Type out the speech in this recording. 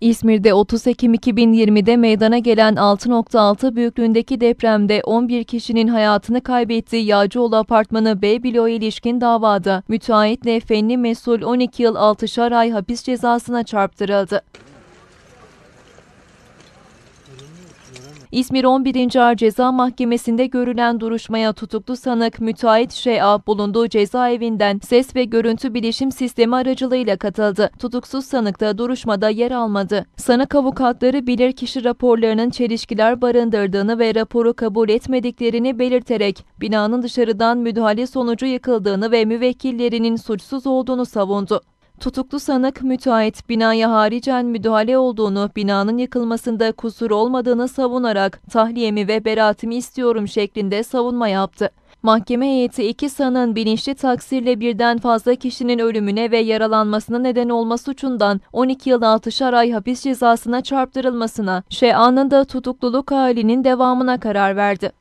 İzmir'de 30 Ekim 2020'de meydana gelen 6.6 büyüklüğündeki depremde 11 kişinin hayatını kaybettiği Yağcıoğlu Apartmanı B bloğu ilişkin davada müteahhitle fenli mesul 12 yıl 6'şar ay hapis cezasına çarptırıldı. İzmir 11. Ağır Ceza Mahkemesi'nde görülen duruşmaya tutuklu sanık müteahhit Ş.A. bulunduğu cezaevinden ses ve görüntü bilişim sistemi aracılığıyla katıldı. Tutuksuz sanık da duruşmada yer almadı. Sanık avukatları bilirkişi raporlarının çelişkiler barındırdığını ve raporu kabul etmediklerini belirterek binanın dışarıdan müdahale sonucu yıkıldığını ve müvekkillerinin suçsuz olduğunu savundu. Tutuklu sanık müteahhit binaya haricen müdahale olduğunu, binanın yıkılmasında kusur olmadığını savunarak tahliyemi ve beraatimi istiyorum şeklinde savunma yaptı. Mahkeme heyeti iki sanığın bilinçli taksirle birden fazla kişinin ölümüne ve yaralanmasına neden olma suçundan 12 yıl 6'şar ay hapis cezasına çarptırılmasına, Şe'anın da tutukluluk halinin devamına karar verdi.